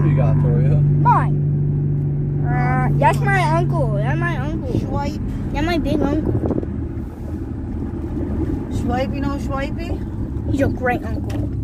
you got, Toria? Mine. Uh, that's my uncle. That's my uncle. Swipe. That's my big uncle. Swipey, no swipey? He's a great uncle.